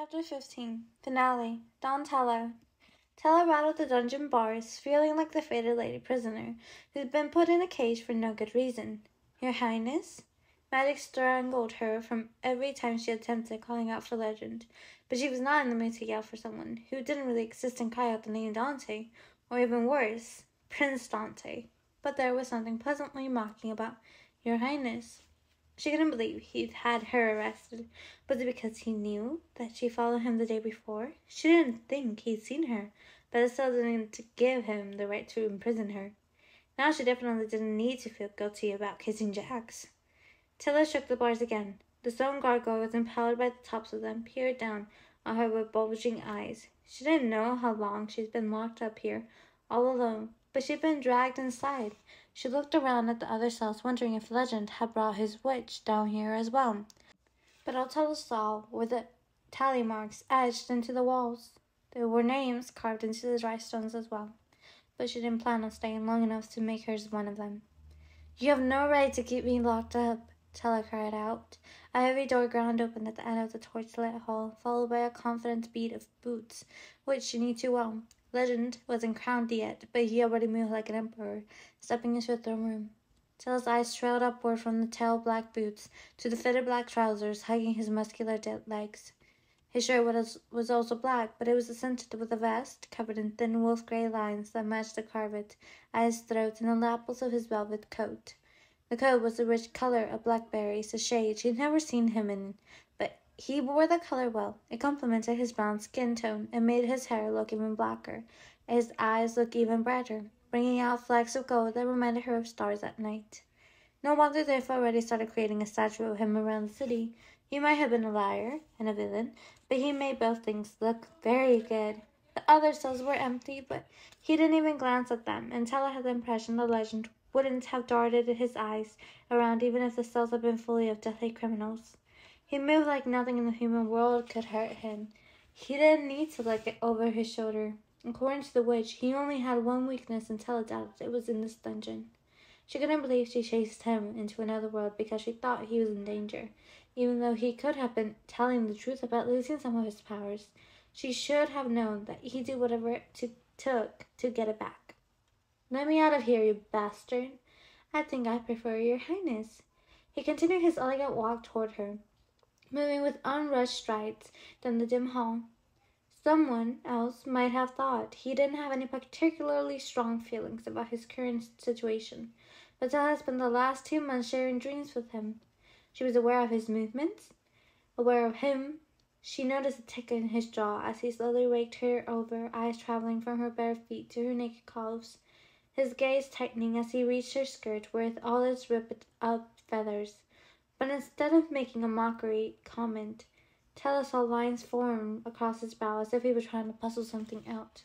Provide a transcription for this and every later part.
Chapter 15 Finale Donatella Tella rattled the dungeon bars, feeling like the fated lady prisoner who'd been put in a cage for no good reason. Your Highness? Magic strangled her from every time she attempted calling out for legend, but she was not in the mood to yell for someone who didn't really exist and cry out the name Dante, or even worse, Prince Dante. But there was something pleasantly mocking about Your Highness. She couldn't believe he'd had her arrested. Was it because he knew that she followed him the day before? She didn't think he'd seen her, but it still didn't give him the right to imprison her. Now she definitely didn't need to feel guilty about kissing Jacks. Tella shook the bars again. The stone gargoyles, impelled by the tops of them, peered down on her with bulging eyes. She didn't know how long she'd been locked up here, all alone, but she'd been dragged inside. She looked around at the other cells, wondering if Legend had brought his witch down here as well. But all Tella saw were the tally marks etched into the walls. There were names carved into the dry stones as well, but she didn't plan on staying long enough to make hers one of them. You have no right to keep me locked up, Tella cried out. A heavy door ground open at the end of the torchlit hall, followed by a confident beat of boots, which she knew too well. Legend wasn't crowned yet, but he already moved like an emperor, stepping into the throne room. Tella's eyes trailed upward from the tail black boots to the fitted black trousers hugging his muscular dead legs. His shirt was, was also black, but it was accented with a vest covered in thin wolf gray lines that matched the cravat at his throat and the lapels of his velvet coat. The coat was a rich color of blackberries, a shade she'd never seen him in, but he wore the color well. It complemented his brown skin tone and made his hair look even blacker, his eyes look even brighter, bringing out flecks of gold that reminded her of stars at night. No wonder they've already started creating a statue of him around the city. He might have been a liar and a villain, but he made both things look very good. The other cells were empty, but he didn't even glance at them, and Tella had the impression the legend wouldn't have darted his eyes around even if the cells had been fully of deadly criminals. He moved like nothing in the human world could hurt him. He didn't need to look over his shoulder. According to the witch, he only had one weakness until it doubted it was in this dungeon. She couldn't believe she chased him into another world because she thought he was in danger, even though he could have been telling the truth about losing some of his powers. She should have known that he'd do whatever it took to get it back. Let me out of here, you bastard. I think I prefer your highness. He continued his elegant walk toward her, moving with unrushed strides down the dim hall. Someone else might have thought he didn't have any particularly strong feelings about his current situation, but Tella had spent the last two months sharing dreams with him. She was aware of his movements, aware of him. She noticed a tick in his jaw as he slowly raked her over, eyes traveling from her bare feet to her naked calves his gaze tightening as he reached her skirt with all its ripped up feathers. But instead of making a mockery comment, Tella saw lines form across his brow as if he were trying to puzzle something out.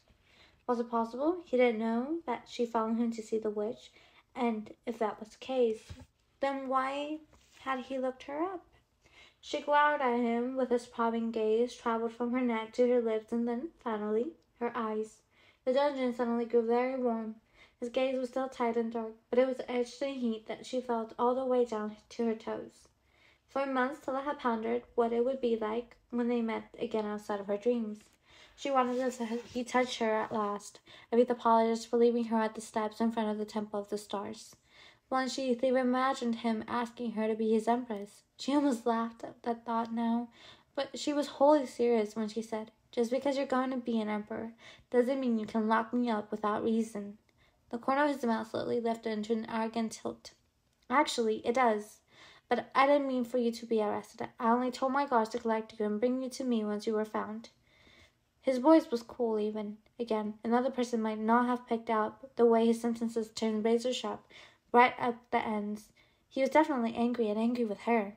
Was it possible he didn't know that she followed him to see the witch? And if that was the case, then why had he looked her up? She glowered at him with his probing gaze, traveled from her neck to her lips, and then, finally, her eyes. The dungeon suddenly grew very warm. His gaze was still tight and dark, but it was edged in heat that she felt all the way down to her toes. For months Tella had pondered what it would be like when they met again outside of her dreams. She wanted to he touched her at last, be the for leaving her at the steps in front of the Temple of the Stars. Once she imagined him asking her to be his empress. She almost laughed at that thought now, but she was wholly serious when she said, Just because you're going to be an emperor doesn't mean you can lock me up without reason. The corner of his mouth slowly lifted into an arrogant tilt. Actually, it does. But I didn't mean for you to be arrested. I only told my guards to collect you and bring you to me once you were found. His voice was cool, even. Again, another person might not have picked up the way his sentences turned razor sharp, right at the ends. He was definitely angry and angry with her.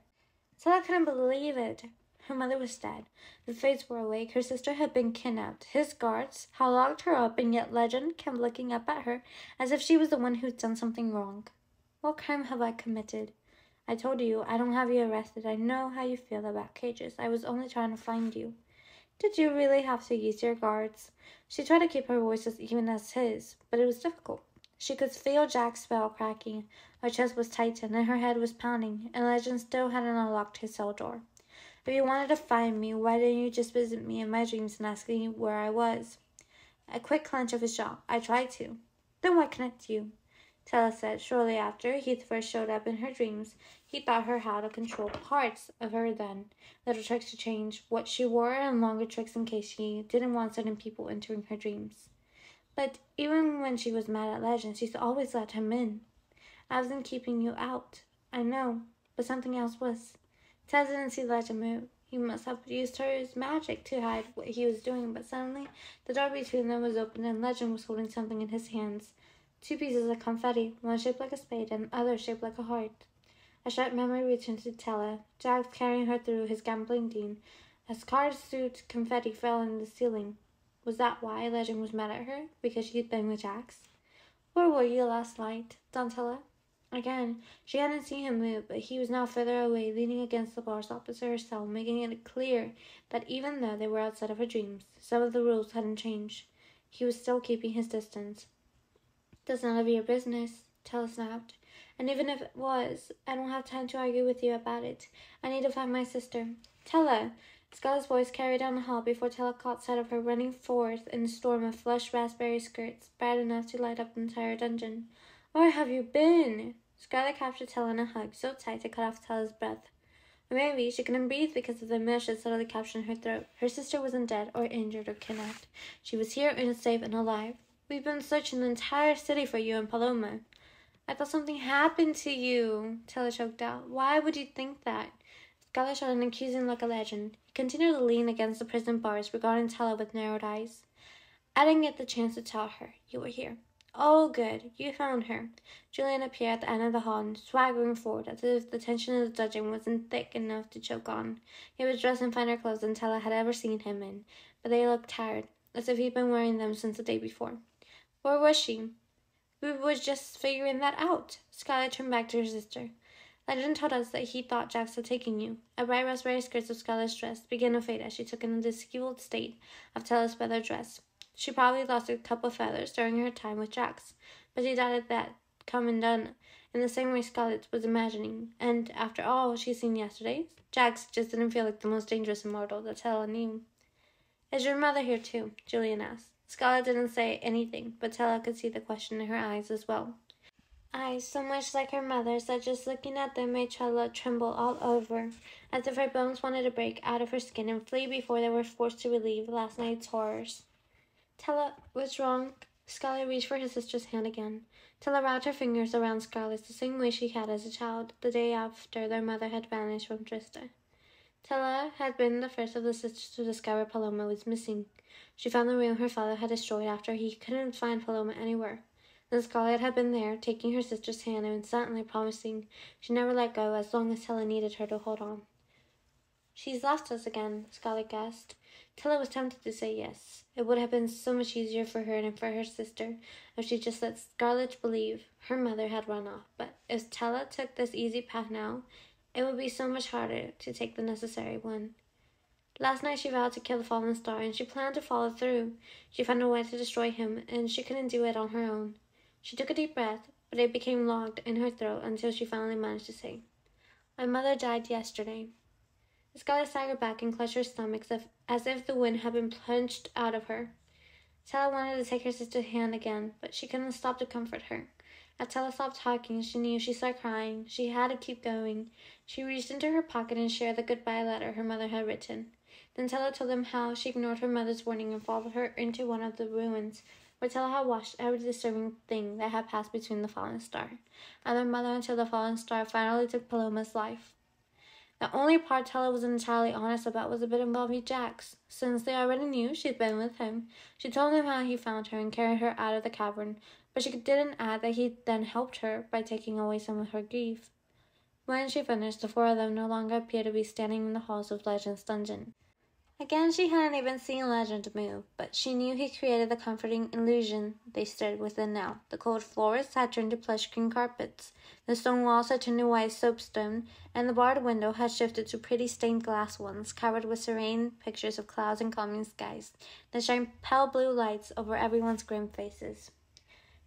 So I couldn't believe it. Her mother was dead. The fates were awake. Her sister had been kidnapped. His guards had locked her up, and yet legend kept looking up at her as if she was the one who'd done something wrong. What crime have I committed? I told you I don't have you arrested. I know how you feel about cages. I was only trying to find you. Did you really have to use your guards? She tried to keep her voice as even as his, but it was difficult. She could feel Jack's spell cracking. Her chest was tightened and her head was pounding, and Legend still hadn't unlocked his cell door. If you wanted to find me, why didn't you just visit me in my dreams and ask me where I was? A quick clench of his jaw. I tried to. Then why connect you? Tella said shortly after Heath first showed up in her dreams. He taught her how to control parts of her then. Little tricks to change what she wore and longer tricks in case she didn't want certain people entering her dreams. But even when she was mad at Legend, she's always let him in. I wasn't keeping you out. I know, but something else was. Didn't see Legend move. He must have used her magic to hide what he was doing, but suddenly the door between them was open and Legend was holding something in his hands. Two pieces of confetti, one shaped like a spade and the other shaped like a heart. A sharp memory returned to Tella. Jacks carrying her through his gambling den. As Scar's suit confetti fell in the ceiling. Was that why Legend was mad at her? Because she'd been with Jacks? Where were you last night, Donatella? Again, she hadn't seen him move, but he was now further away, leaning against the bars opposite her cell, making it clear that even though they were outside of her dreams, some of the rules hadn't changed. He was still keeping his distance. That's none of your business, Tella snapped. And even if it was, I don't have time to argue with you about it. I need to find my sister. Tella! Scarlett's voice carried down the hall before Tella caught sight of her running forth in a storm of flushed raspberry skirts, bright enough to light up the entire dungeon. Where have you been? Scarlett captured Tella in a hug, so tight it cut off Tella's breath. Maybe she couldn't breathe because of the mush that suddenly captured her throat. Her sister wasn't dead or injured or kidnapped. She was here and safe and alive. We've been searching the entire city for you and Paloma. I thought something happened to you, Tella choked out. Why would you think that? Scarlett shot an accusing like a legend. He continued to lean against the prison bars, regarding Tella with narrowed eyes. I didn't get the chance to tell her you were here. Oh, good. You found her. Julian appeared at the end of the hall, swaggering forward as if the tension of the dungeon wasn't thick enough to choke on. He was dressed in finer clothes than Tella had ever seen him in, but they looked tired, as if he'd been wearing them since the day before. Where was she? We were just figuring that out. Scarlett turned back to her sister. Legend told us that he thought Jacks had taken you. A bright raspberry skirt of Scarlett's dress began to fade as she took in the disheveled state of Tella's feather dress. She probably lost a couple of feathers during her time with Jacks, but she doubted that come and done in the same way Scarlett was imagining. And after all she'd seen yesterday, Jacks just didn't feel like the most dangerous immortal that Tella knew. Is your mother here too? Julian asked. Scarlett didn't say anything, but Tella could see the question in her eyes as well. Eyes so much like her mother's that just looking at them made Tella tremble all over, as if her bones wanted to break out of her skin and flee before they were forced to relieve last night's horrors. Tella, what's wrong? Scarlett reached for his sister's hand again. Tella wrapped her fingers around Scarlett's the same way she had as a child, the day after their mother had vanished from Trisda. Tella had been the first of the sisters to discover Paloma was missing. She found the room her father had destroyed after he couldn't find Paloma anywhere. Then Scarlett had been there, taking her sister's hand and silently promising she'd never let go as long as Tella needed her to hold on. She's lost us again, Scarlett guessed. Tella was tempted to say yes. It would have been so much easier for her and for her sister if she just let Scarlett believe her mother had run off. But if Tella took this easy path now, it would be so much harder to take the necessary one. Last night she vowed to kill the fallen star, and she planned to follow through. She found a way to destroy him, and she couldn't do it on her own. She took a deep breath, but it became locked in her throat until she finally managed to say, My mother died yesterday. Scarlett staggered back and clutched her stomach as if, the wind had been plunged out of her. Tella wanted to take her sister's hand again, but she couldn't stop to comfort her. As Tella stopped talking, she knew she started crying. She had to keep going. She reached into her pocket and shared the goodbye letter her mother had written. Then Tella told them how she ignored her mother's warning and followed her into one of the ruins, where Tella had watched every disturbing thing that had passed between the fallen star and their mother until the fallen star finally took Paloma's life. The only part Tella was entirely honest about was a bit involving Jacks. Since they already knew she'd been with him, she told him how he found her and carried her out of the cavern, but she didn't add that he then helped her by taking away some of her grief. When she finished, the four of them no longer appeared to be standing in the halls of Legend's dungeon. Again, she hadn't even seen Legend move, but she knew he created the comforting illusion they stood within now. The cold floors had turned to plush green carpets, the stone walls had turned to white soapstone, and the barred window had shifted to pretty stained glass ones, covered with serene pictures of clouds and calming skies that shine pale blue lights over everyone's grim faces.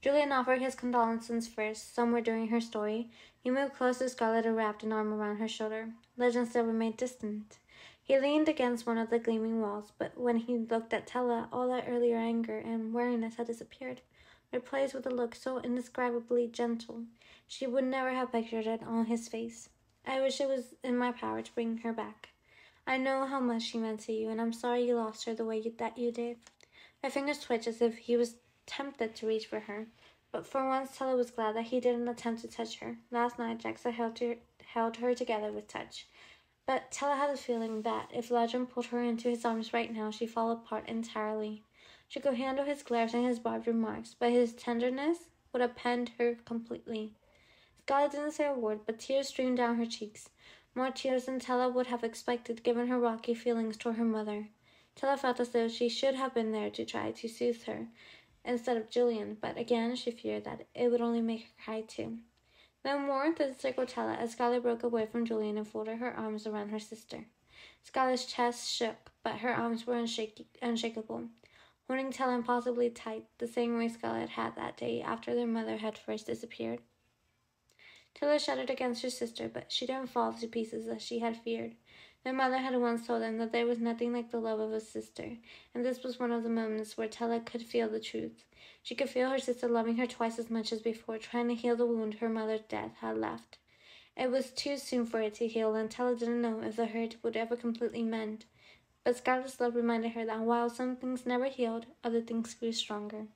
Julian offered his condolences first, somewhere during her story. He moved close to Scarlett and wrapped an arm around her shoulder. Legend still remained distant. He leaned against one of the gleaming walls, but when he looked at Tella, all that earlier anger and weariness had disappeared, replaced with a look so indescribably gentle she would never have pictured it on his face. I wish it was in my power to bring her back. I know how much she meant to you, and I'm sorry you lost her the way you, that you did. My fingers twitched as if he was tempted to reach for her, but for once Tella was glad that he didn't attempt to touch her. Last night, Jackson held her, held her together with touch. But Tella had a feeling that if Legend pulled her into his arms right now, she'd fall apart entirely. She could handle his glares and his barbed remarks, but his tenderness would append her completely. Scarlet didn't say a word, but tears streamed down her cheeks. More tears than Tella would have expected given her rocky feelings toward her mother. Tella felt as though she should have been there to try to soothe her instead of Julian, but again she feared that it would only make her cry too. No more did Circle Tella as Scarlet broke away from Julian and folded her arms around her sister. Scarlet's chest shook, but her arms were unshak- unshakable, holding Tella impossibly tight, the same way Scarlet had that day after their mother had first disappeared. Tella shuddered against her sister, but she didn't fall to pieces as she had feared. Their mother had once told them that there was nothing like the love of a sister, and this was one of the moments where Tella could feel the truth. She could feel her sister loving her twice as much as before, trying to heal the wound her mother's death had left. It was too soon for it to heal, and Tella didn't know if the hurt would ever completely mend. But Scarlet's love reminded her that while some things never healed, other things grew stronger.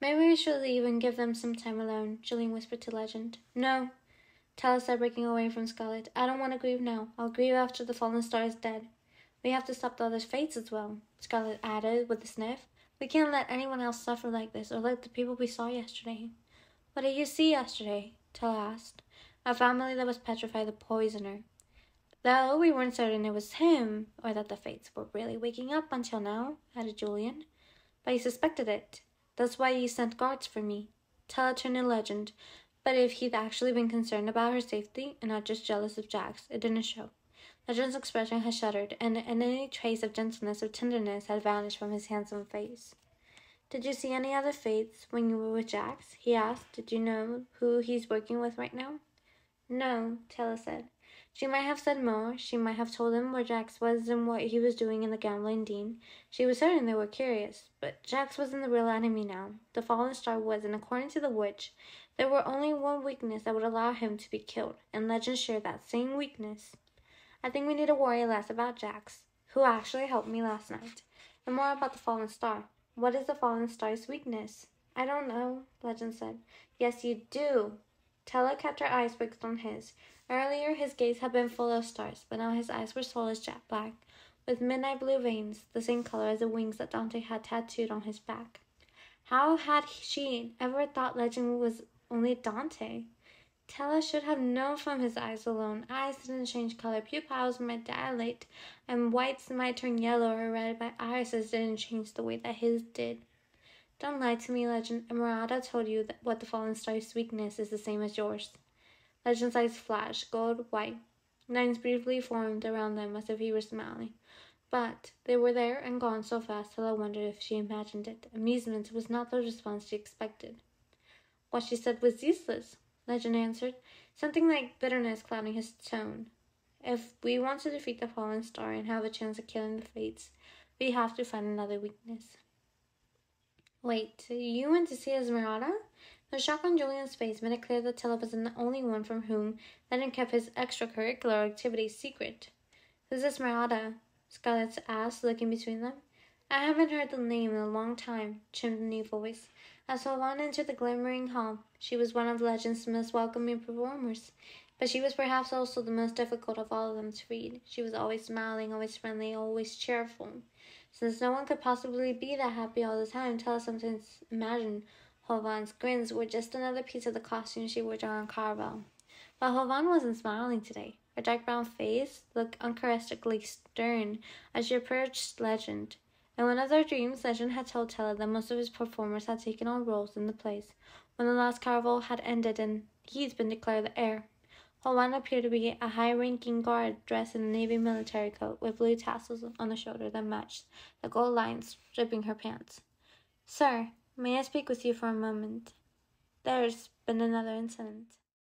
Maybe we should leave and give them some time alone, Julian whispered to Legend. No, Said, breaking away from Scarlet. I don't want to grieve now. I'll grieve after the fallen star is dead. We have to stop the other's fates as well, Scarlet added with a sniff. We can't let anyone else suffer like this or like the people we saw yesterday. What did you see yesterday? Tella asked. A family that was petrified the poisoner. Though we weren't certain it was him, or that the fates were really waking up until now, added Julian. But you suspected it. That's why you sent guards for me. Tella turned in legend, but if he'd actually been concerned about her safety and not just jealous of Jacks, it didn't show. Legend's expression had shuddered, and, and any trace of gentleness or tenderness had vanished from his handsome face. Did you see any other fates when you were with Jacks? he asked. Did you know who he's working with right now? No, Tella said. She might have said more. She might have told him where Jacks was and what he was doing in the gambling den. She was certain they were curious. But Jax wasn't the real enemy now. The fallen star was, and according to the witch, there were only one weakness that would allow him to be killed, and legend shared that same weakness. I think we need to worry less about Jacks, who actually helped me last night, and more about the fallen star. What is the fallen star's weakness? I don't know, Legend said. Yes, you do. Tella kept her eyes fixed on his. Earlier, his gaze had been full of stars, but now his eyes were soulless jet black, with midnight blue veins, the same color as the wings that Dante had tattooed on his back. How had she ever thought Legend was only Dante. Tella should have known from his eyes alone. Eyes didn't change color. Pupils might dilate, and whites might turn yellow or red, but irises didn't change the way that his did. Don't lie to me, Legend. Esmeralda told you that what the fallen star's weakness is the same as yours. Legend's eyes flashed, gold white. Lines briefly formed around them as if he were smiling. But they were there and gone so fast Tella wondered if she imagined it. Amusement was not the response she expected. What she said was useless, Legend answered, something like bitterness clouding his tone. If we want to defeat the fallen star and have a chance of killing the fates, we have to find another weakness. Wait, you went to see Esmeralda? The shock on Julian's face made it clear that Tella wasn't the only one from whom Leonard kept his extracurricular activities secret. Who's Esmeralda? Scarlett asked, looking between them. I haven't heard the name in a long time, chimed a new voice. As Hovan entered the glimmering hall, she was one of Legend's most welcoming performers, but she was perhaps also the most difficult of all of them to read. She was always smiling, always friendly, always cheerful. Since no one could possibly be that happy all the time, Tella sometimes imagined Hovan's grins were just another piece of the costume she wore during Caraval. But Hovan wasn't smiling today. Her dark brown face looked uncharacteristically stern as she approached Legend. In one of their dreams, Legend had told Tella that most of his performers had taken on roles in the plays when the last carnival had ended and he'd been declared the heir. Hovan appeared to be a high-ranking guard dressed in a navy military coat with blue tassels on the shoulder that matched the gold lines stripping her pants. Sir, may I speak with you for a moment? There's been another incident.